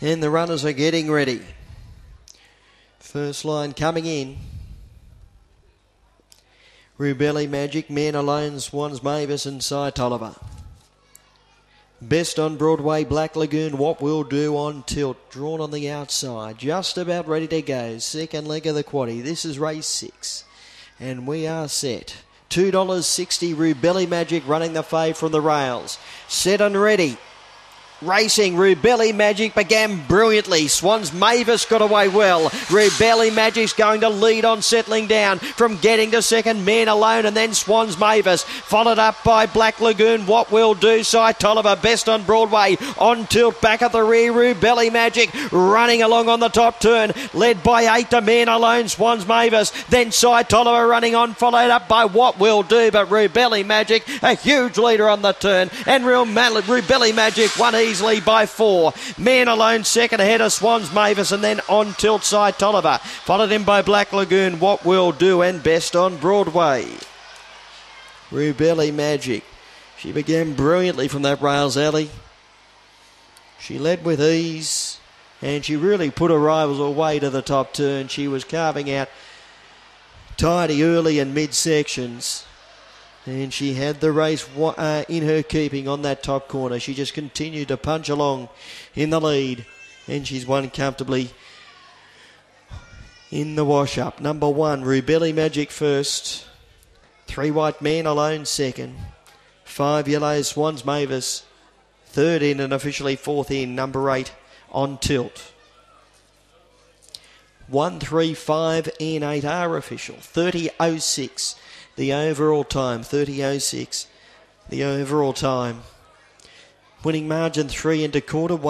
And the runners are getting ready. First line coming in. Rubelli Magic, Man Alone, Swans Mavis and Cy Tolliver. Best on Broadway, Black Lagoon, What We'll Do on Tilt, drawn on the outside, just about ready to go. Second leg of the quaddy. This is race six. And we are set. $2.60 Rubelli Magic running the fave from the rails. Set and ready. Racing, Rubelli Magic began brilliantly. Swans Mavis got away well. Rubelli Magic's going to lead on settling down from getting to second. Man alone and then Swans Mavis. Followed up by Black Lagoon. What will do? Cy Tolliver best on Broadway. On tilt back at the rear. Rubelli Magic running along on the top turn. Led by eight to Man alone. Swans Mavis. Then Cy Tolliver running on. Followed up by What will do. But Rubelli Magic a huge leader on the turn. And Real Rubelli Magic one easily by four. Man alone second ahead of Swans Mavis and then on tilt Cy Tolliver. Followed in by Black Lagoon, What Will Do and Best on Broadway. Rubelli Magic. She began brilliantly from that rails alley. She led with ease and she really put her rivals away to the top turn. She was carving out tidy early and mid sections. And she had the race uh, in her keeping on that top corner. She just continued to punch along in the lead. And she's won comfortably in the wash up. Number one, Rubelli Magic first. Three White Man alone second. Five Yellow Swans Mavis. Third in and officially fourth in. Number eight on tilt. One, three, five, and eight are official. 30.06 the overall time 30.06 the overall time. Winning margin three into quarter one